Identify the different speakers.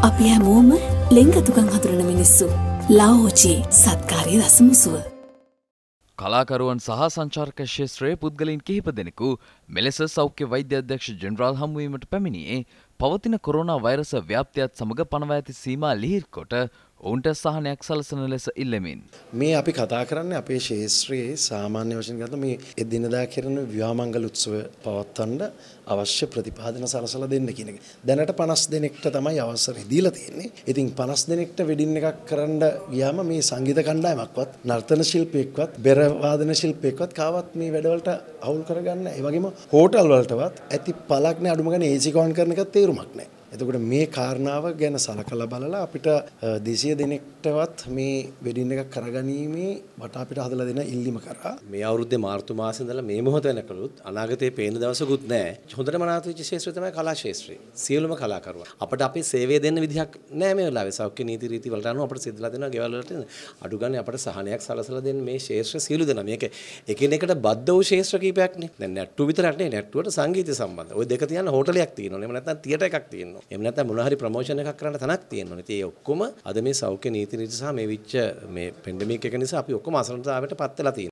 Speaker 1: අපි හැමෝම ලෙංගතුකං හතුරන මිනිස්සු. ලාහෝචි සත්කාරය දසමුසුව.
Speaker 2: කලාකරුවන් සහ සංචාර්ක ශේත්‍රයේ පුද්ගලින් කිහිප දෙනෙකු මෙලෙස සෞඛ්‍ය වෛද්‍ය අධ්‍යක්ෂ ජෙනරාල් හමුවීමට පැමිණියේ පවතින කොරුණා වෛරස ව්‍යාප්තියත් සමඟ පනවා ඇති සීමා ලිහිල් කොට ඔවුන්ට සහනයක් සලසන ලෙස ඉල්ලමින්.
Speaker 3: මේ අපි කතා කරන්නේ අපේ ශේත්‍රයේ සාමාන්‍ය වශයෙන් ගත්ත මේ එදිනදා කරන විවාහමංගල උත්සව පවත්වන්න අවශ්‍ය ප්‍රතිපාදන සලසලා දෙන්න කියන එක. දැනට 50 දෙනෙක්ට තමයි අවසරය දීලා තියෙන්නේ. ඉතින් 50 දෙනෙක්ට වෙඩින් එකක් කරන්න ගියාම මේ සංගීත කණ්ඩායමක්වත් නර්තන ශිල්පියෙක්වත් බෙර වාදන ශිල්පියෙක්වත් කාවත් මේ වැඩවලට අවුල් කරගන්න. ඒ වගේම හෝටල් වලටවත් ඇති පළක් නෑ අඩුම ගානේ ඒසි කවුන්ට් කරන එකත් තේරුමක් නෑ. එතකොට මේ කාරණාව ගැන සලකලා බලලා අපිට දෙසිය දෙනෙක්ටවත් මේ වෙඩින් එකක් කරගැනීමේ වට අපිට හදලා දෙන ඉල්ලීම කරා
Speaker 4: මේ අවුරුද්දේ මාර්තු මාසේ ඉඳලා මේ මොහොත වෙනකලුත් අනාගතයේ පේන දවසකුත් නැහැ. හොඳටම නාතු වෙච්ච ශාස්ත්‍රය තමයි කලා ශාස්ත්‍රය. සියලුම කලාකරුවා. අපිට අපේ සේවය දෙන්න විදිහක් නැහැ මේ වෙලාවේ. සෞඛ්‍ය නීති රීති වලට අනුව අපිට සිද්ධලා දෙනවා ගෙවල් වලට. අඩු ගන්න අපිට සහනයක් සලසලා දෙන්න මේ ශාස්ත්‍ර සියලු දෙනා. මේක එකිනෙකට බද්ධ වූ ශාස්ත්‍ර කීපයක්නේ. දැන් නැට්ටු විතරක් නෙවෙයි නැට්ටුවට සංගීතය සම්බන්ධ. ওই දෙක තියන්න හෝටලයක් තියෙනවා. එහෙම නැත්නම් තියටර් එකක් තියෙනවා. එහෙම නැත්නම් මොන හරි ප්‍රමෝෂන් එකක් කරන්න තැනක් තියෙනවා. ඉතින් ඒ ඔක්කොම අද මේ සෞඛ්‍ය නීති රීති සහ මේ විච්ච මේ පෙන්ඩමික් එක නිසා අපි ඔක්කොම අසරණතාවයට පත් වෙලා තියෙනවා.